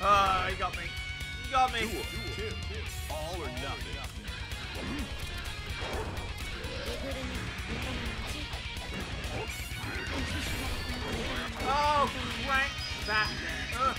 Ah, he got me. He got me. Duel. Two. All or nothing. Oh, crank that. Uh.